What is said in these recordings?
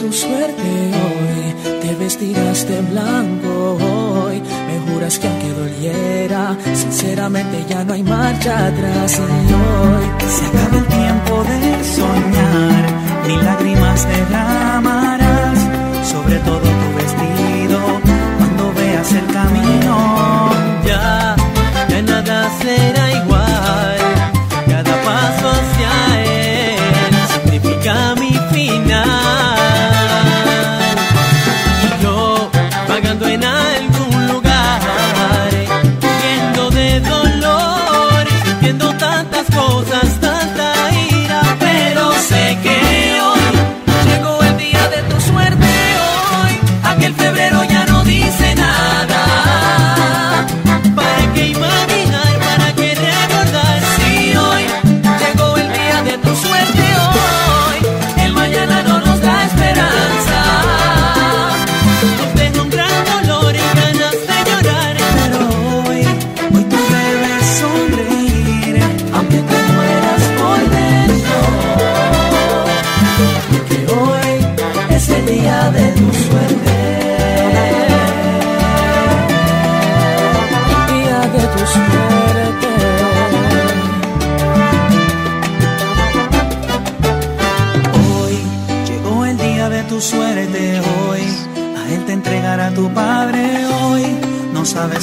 tu suerte hoy, te vestirás de blanco hoy. Me juras que aunque doliera, sinceramente ya no hay marcha atrás. Y hoy se acaba el tiempo de soñar, ni lágrimas te derramarás sobre todo tu vestido cuando veas el camino. Ya, ya nada será.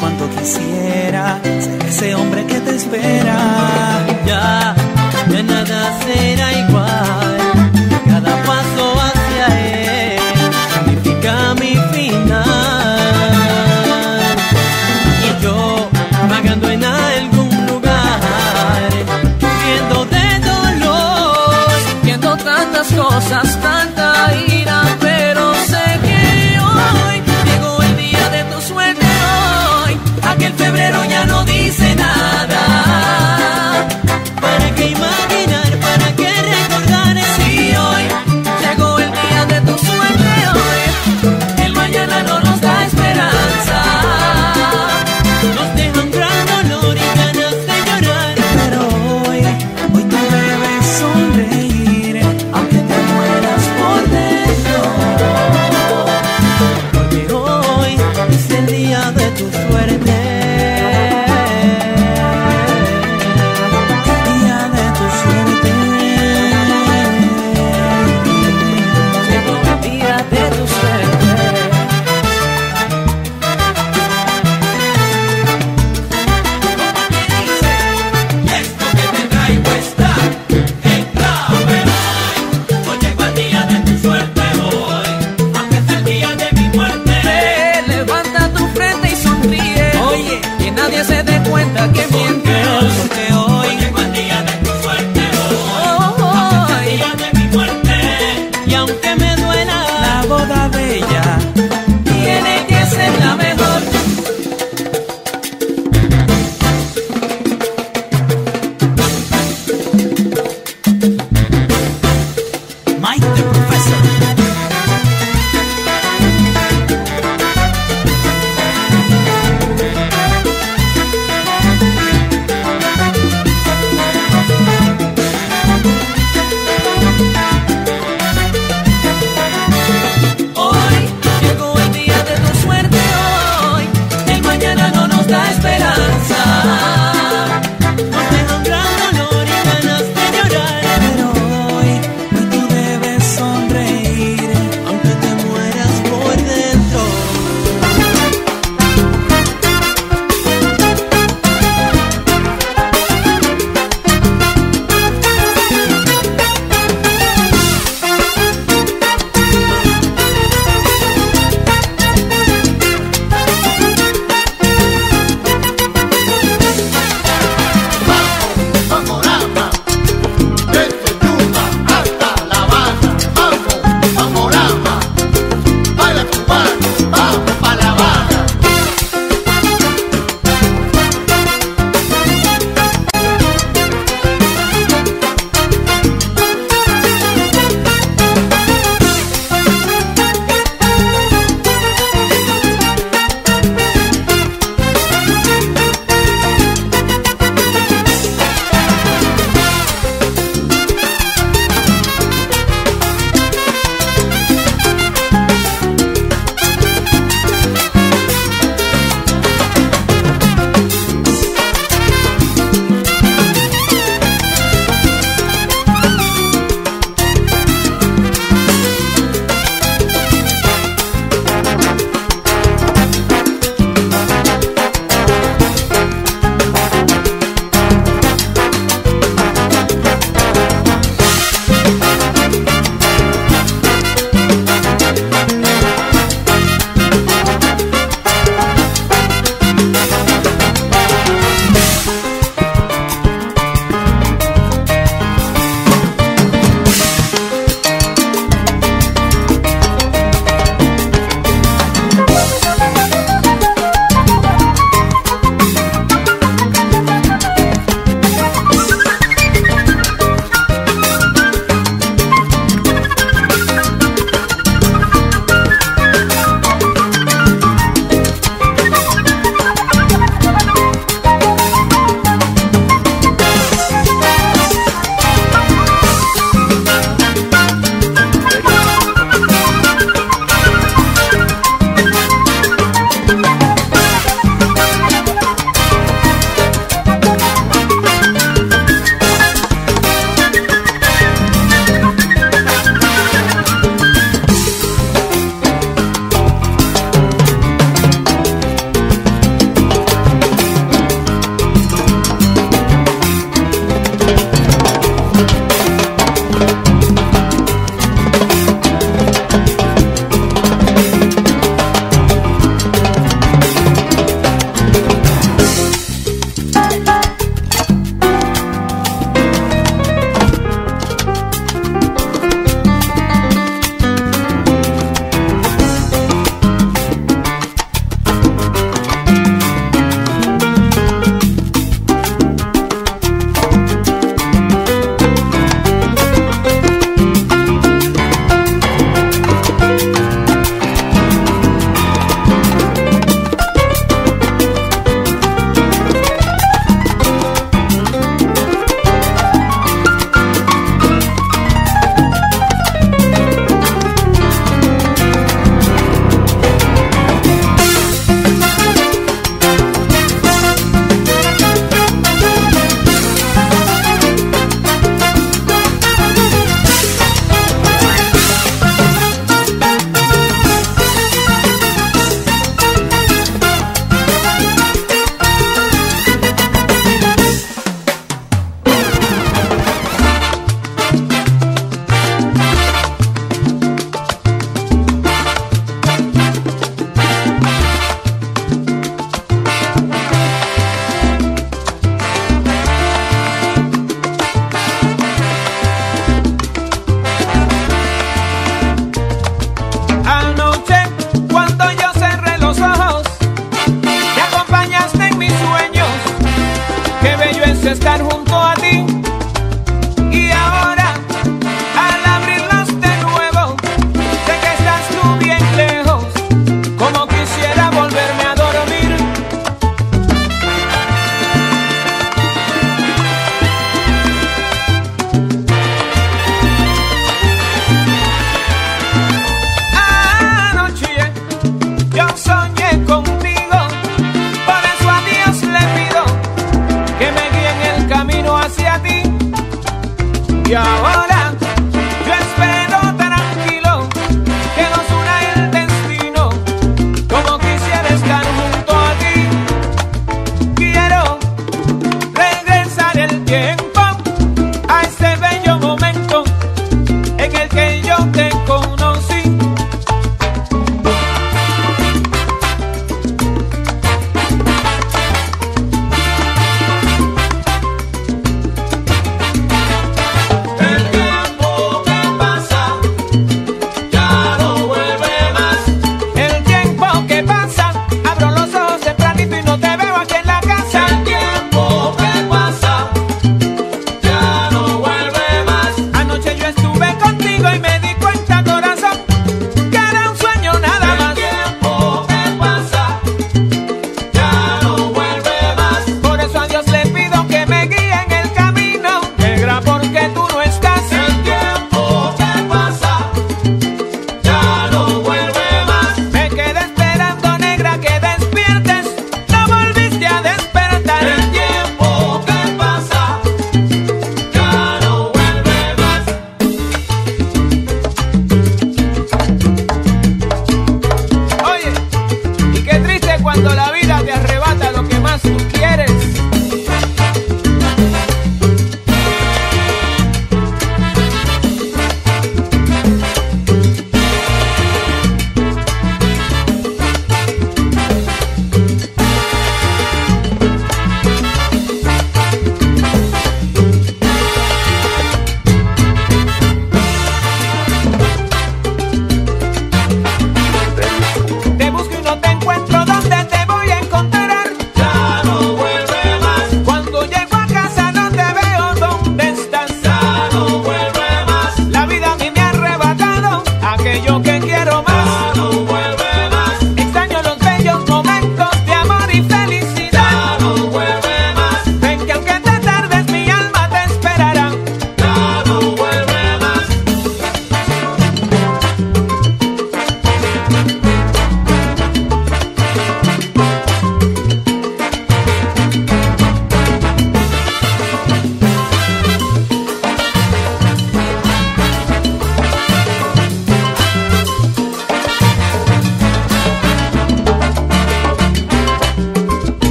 cuanto quisiera ser ese hombre que te espera. Ya, ya nada será igual.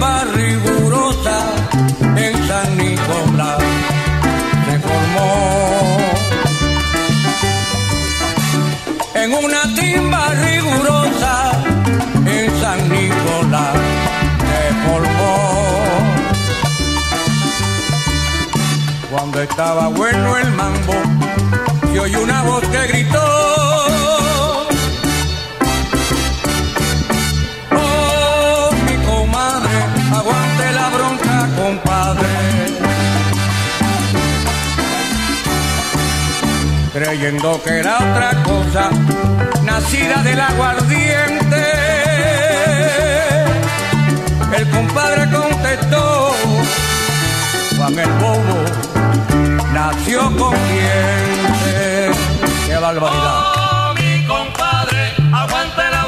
Rigurosa en San Nicolás se formó. En una timba rigurosa en San Nicolás se formó. Cuando estaba bueno el mambo, se oyó una voz que gritó. Creyendo que era otra cosa, nacida del aguardiente. El compadre contestó, Juan el Bobo nació con dientes. ¡Qué barbaridad! Oh, mi compadre, aguante la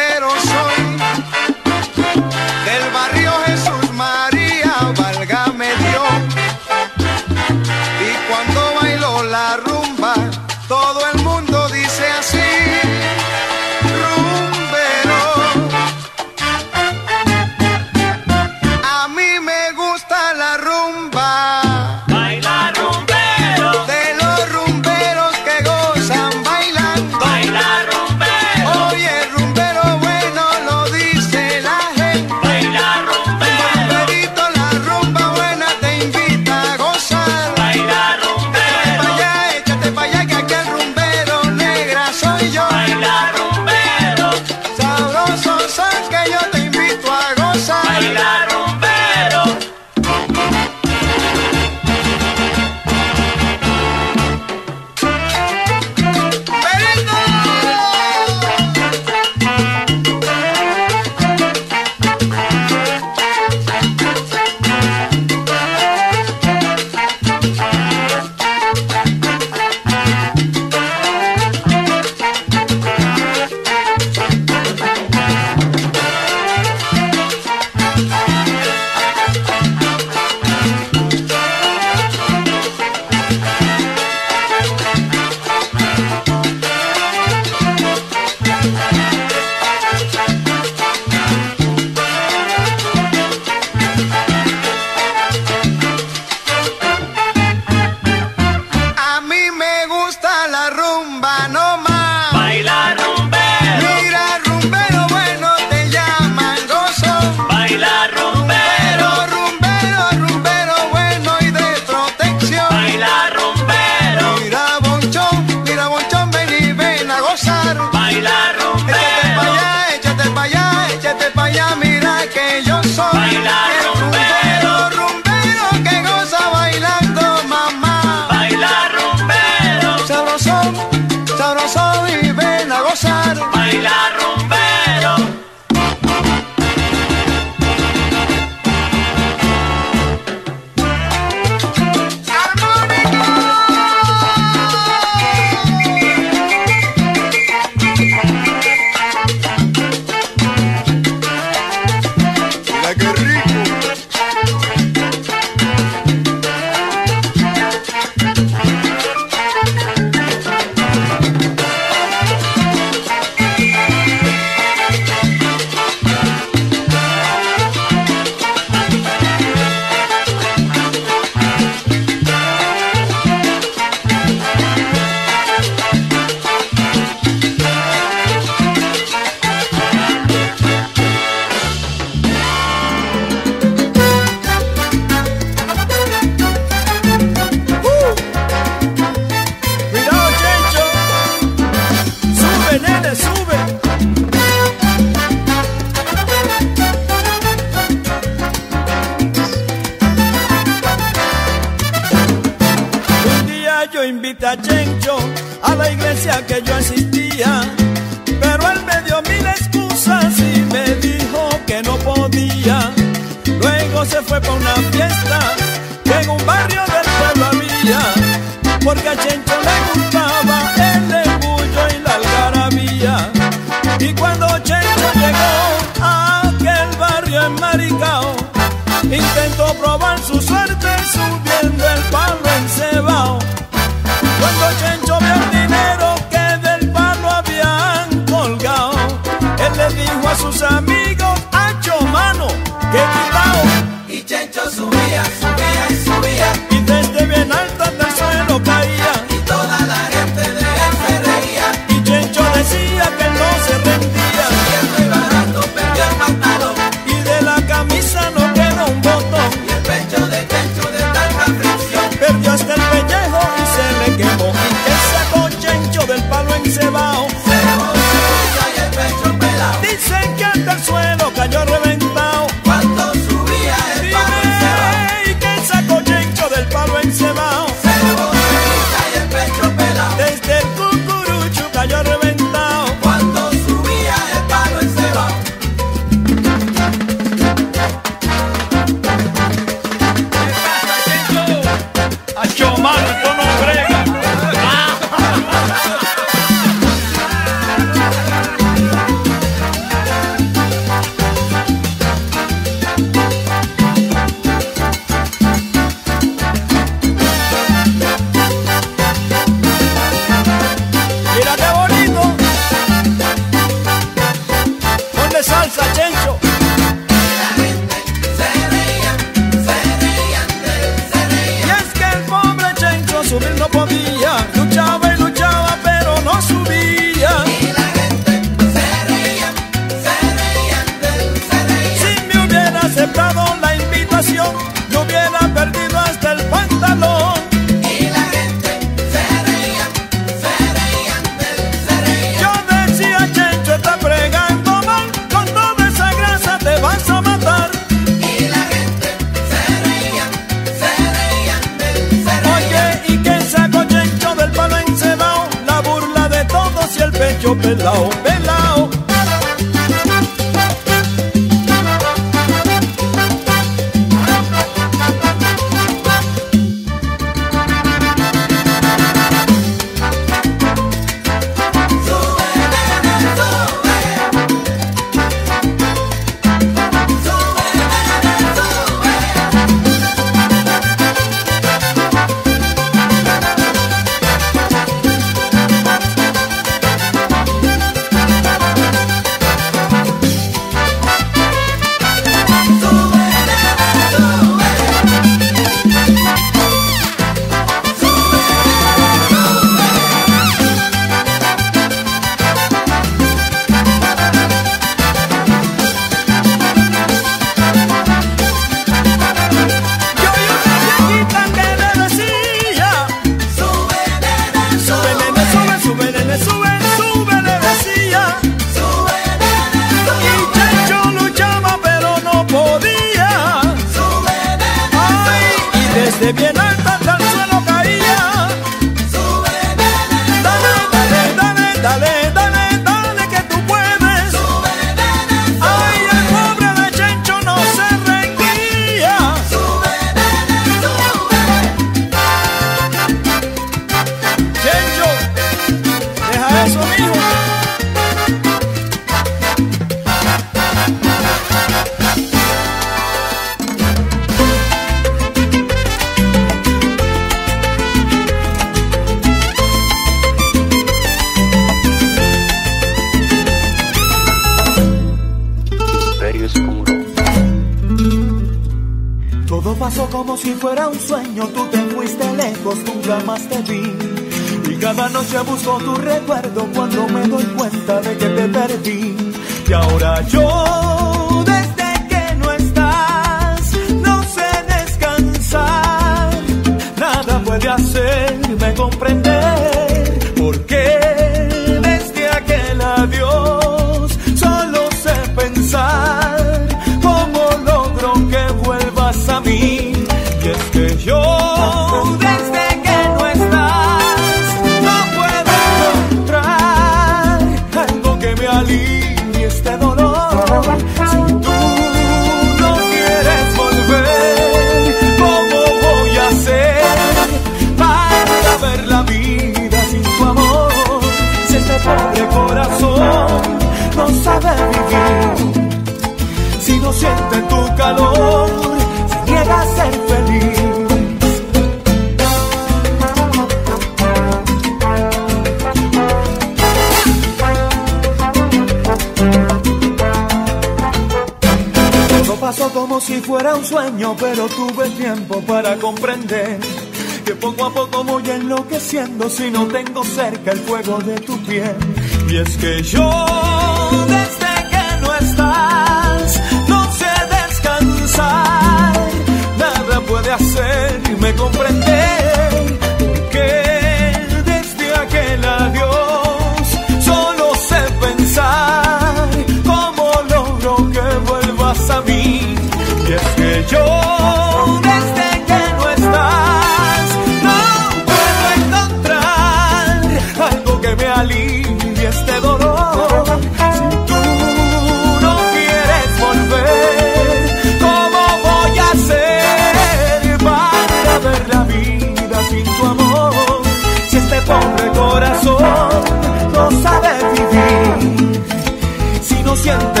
siente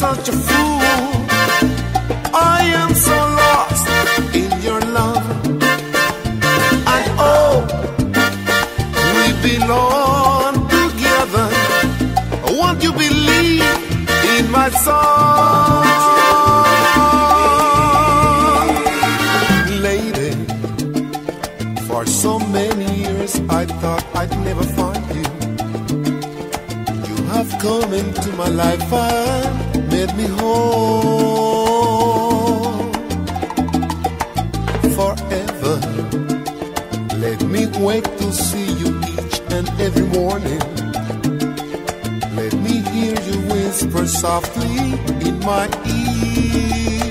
such a fool. I am so lost in your love. And oh, we belong together. Won't you believe in my song? Lady, for so many years I thought I'd never find you. You have come into my life made me whole forever. Let me wake to see you each and every morning. Let me hear you whisper softly in my ear.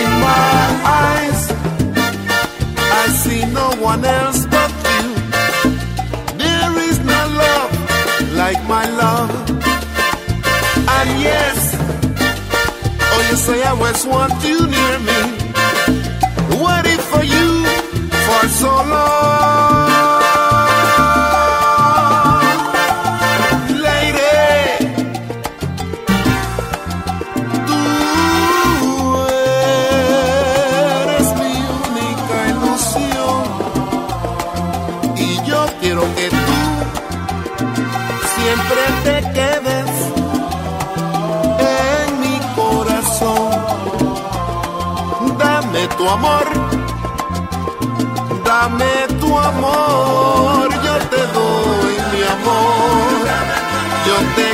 In my eyes, I see no one else but you. There is no love like my love. And yes, oh, you say I always want you near me. What if for you for so long? Tu amor, dame tu amor, yo te doy mi amor, yo te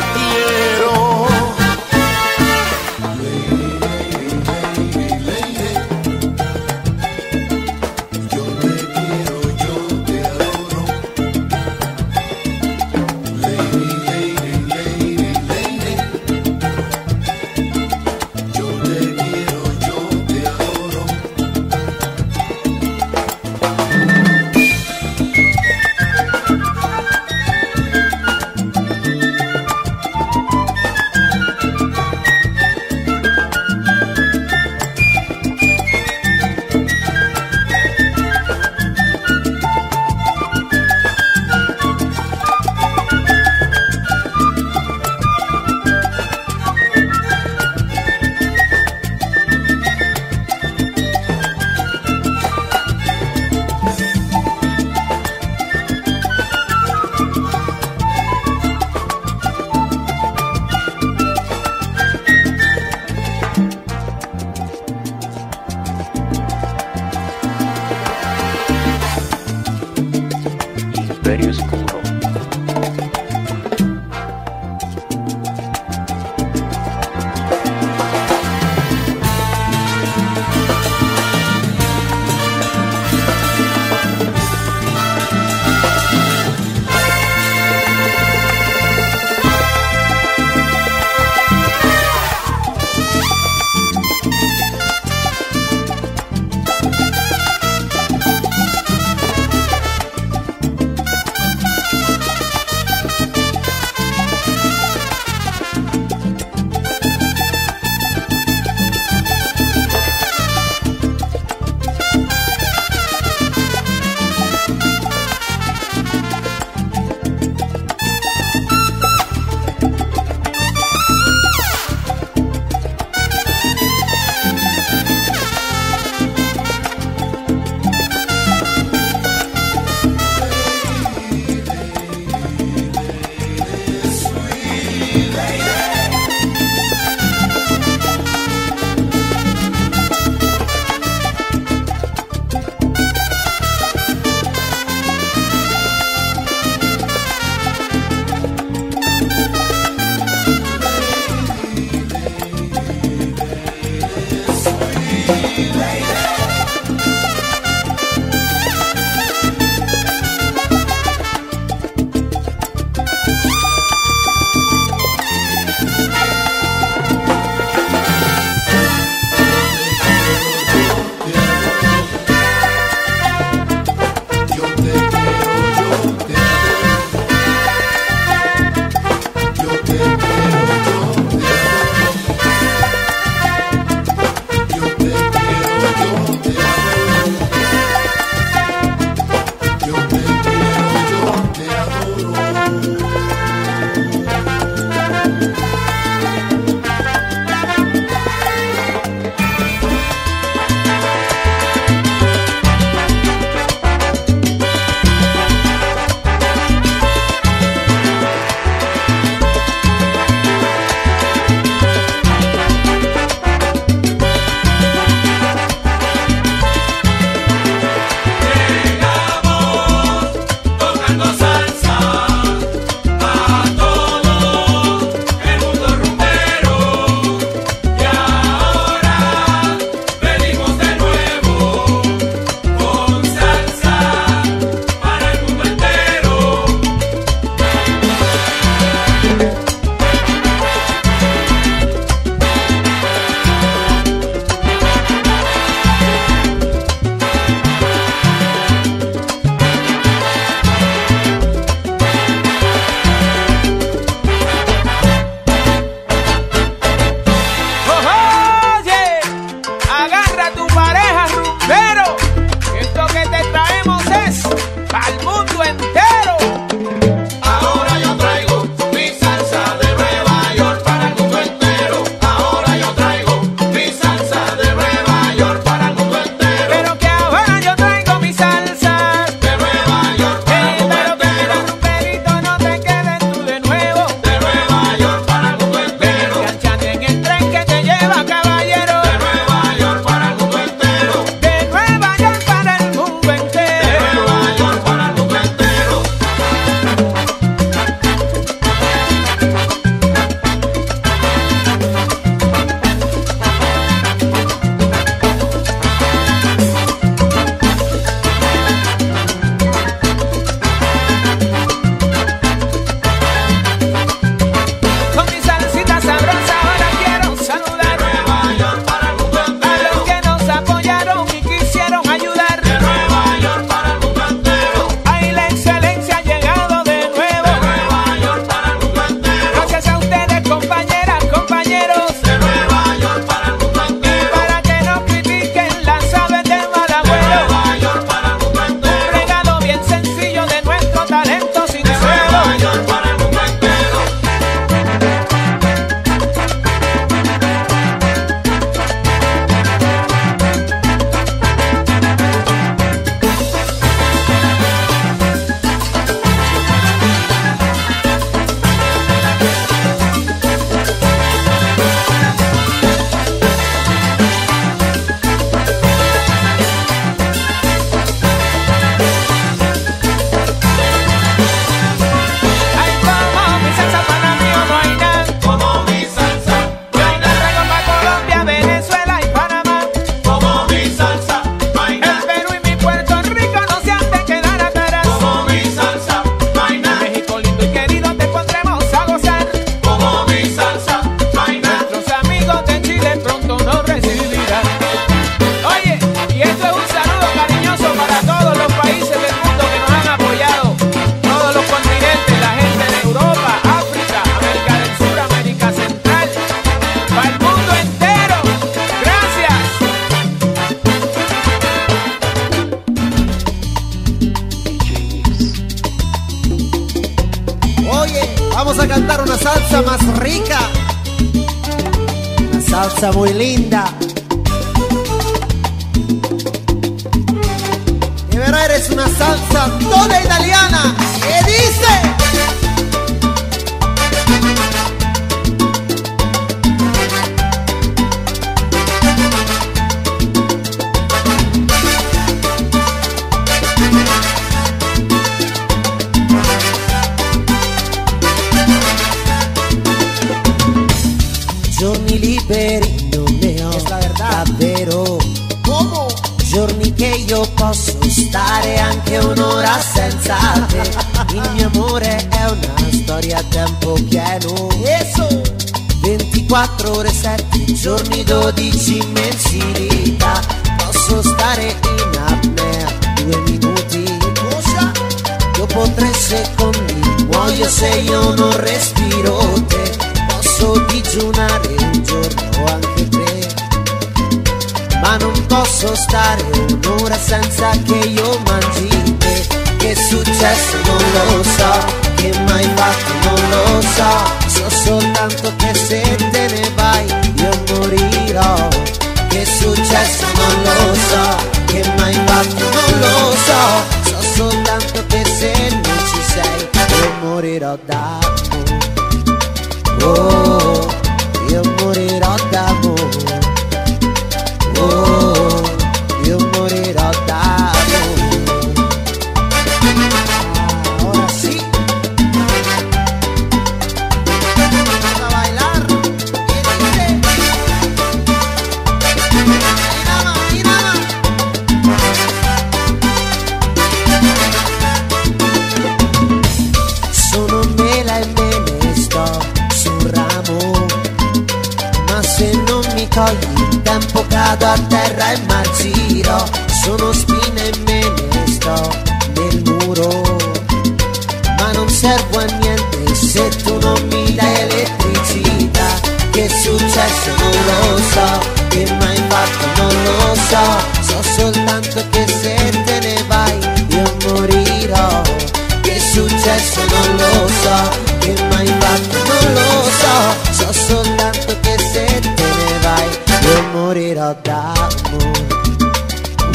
successo non lo so Che mai fatto non lo so. So soltanto che se te ne vai Io morirò d'amore.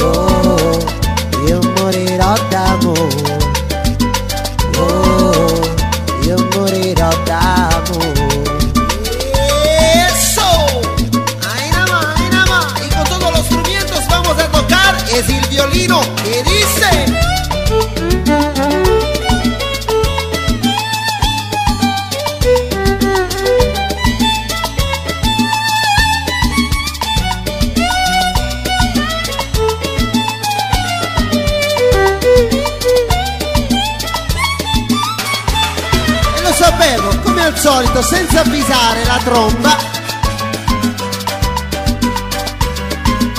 Oh, io morirò d'amore. solito senza avvisare la tromba.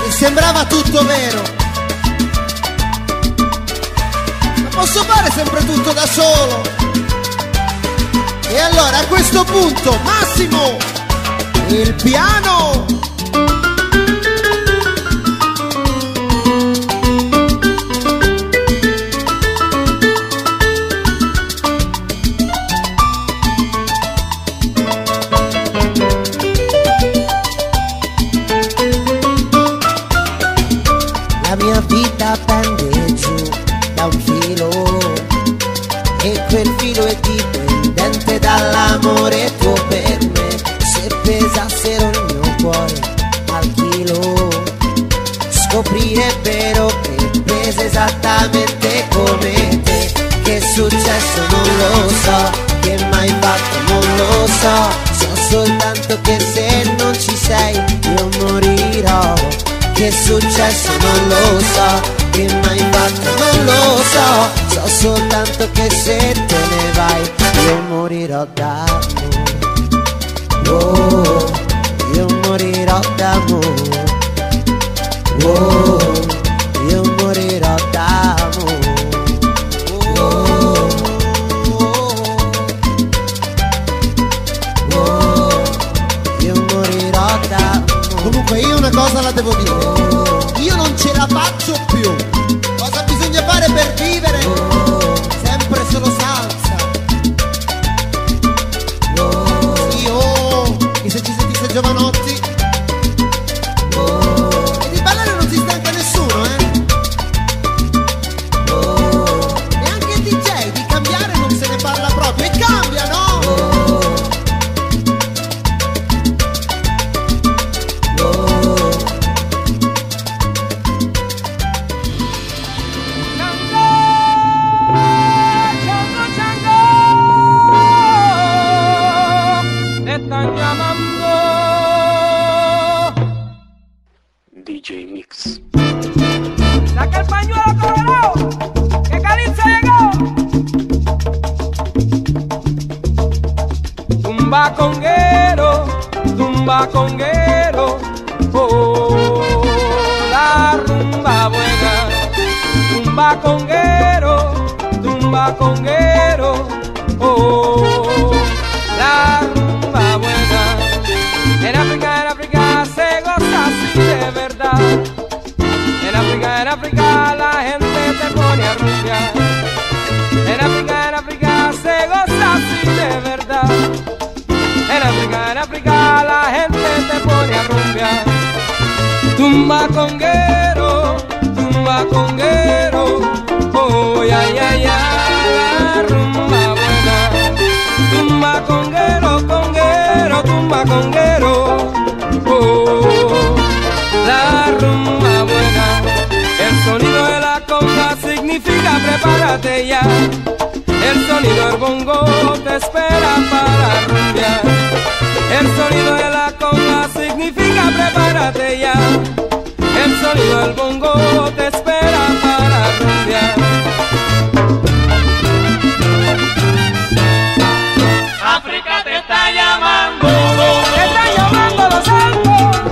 E sembrava tutto vero. Ma posso fare sempre tutto da solo? E allora a questo punto Massimo il piano. Tumba conguero, tumba conguero, oh ya ya ya, la rumba buena. Tumba conguero, conguero, tumba conguero, oh la rumba buena. El sonido de la conga significa prepárate ya. El sonido del bongo te espera para rumbear. El sonido de la conga significa prepárate ya. El sonido del bongo te espera para rumbear. África te está llamando. Te está llamando los altos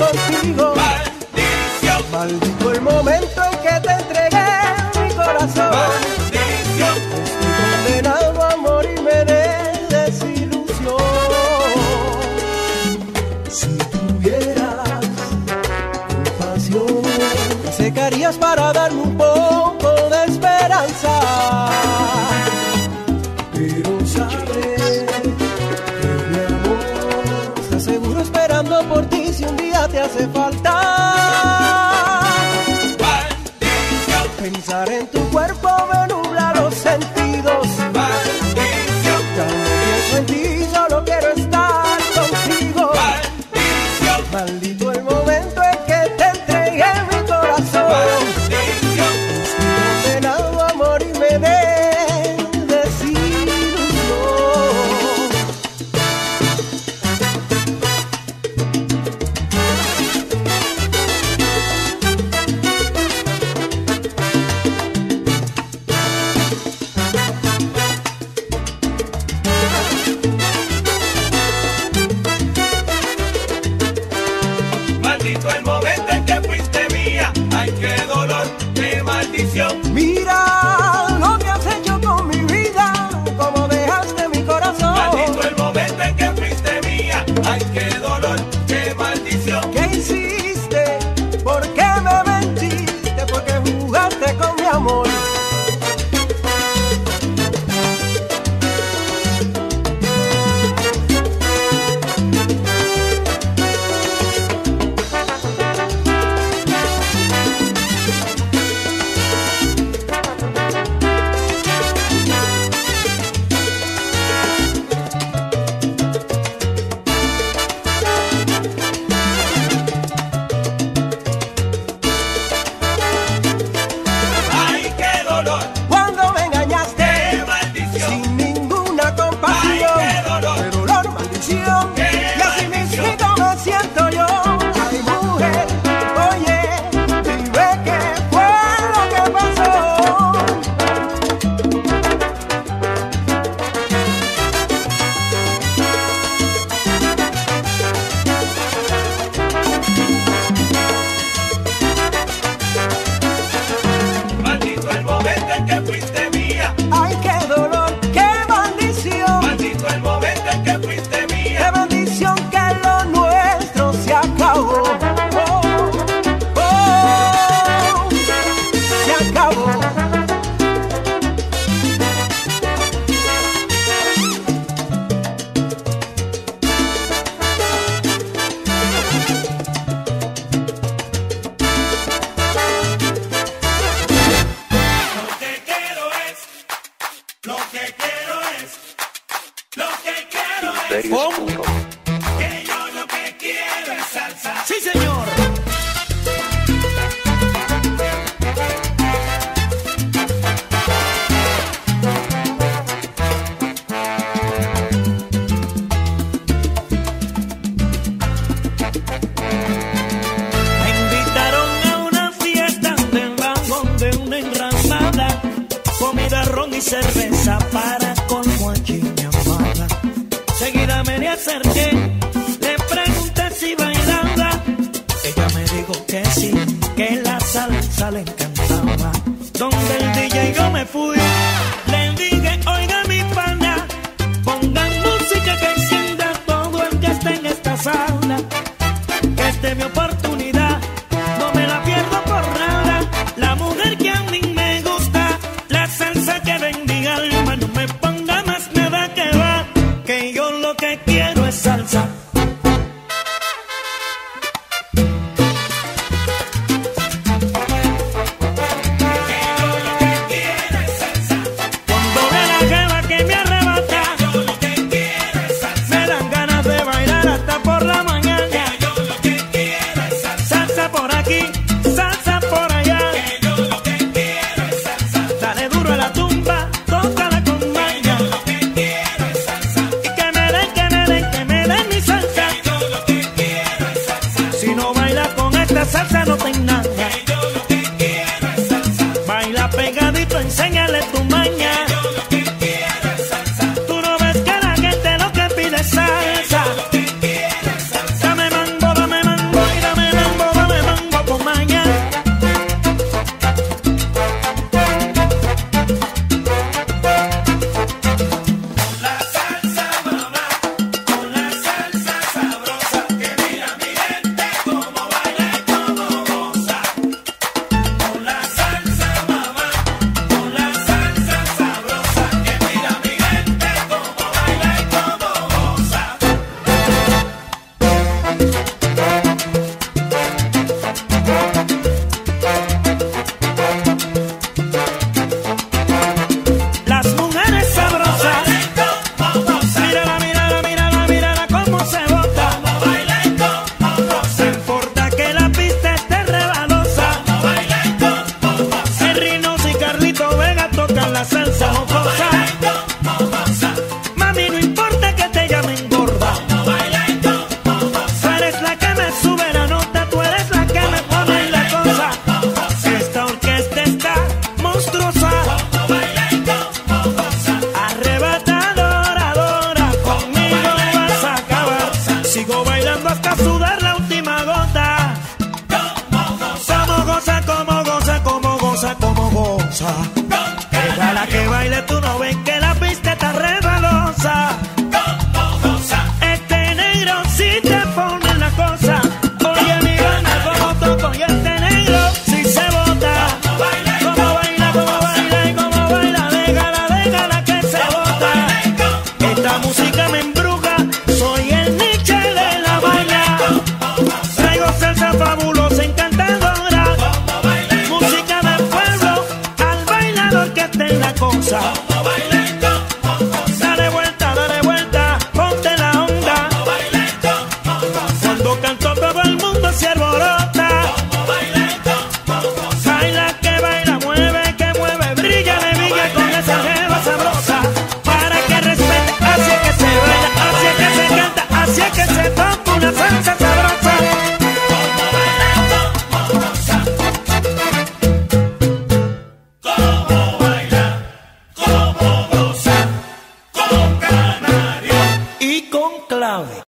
contigo. salen cantaba. Donde el DJ yo me fui, le dije, oiga mi pana, pongan música que encienda todo el que está en esta sala. Que este mi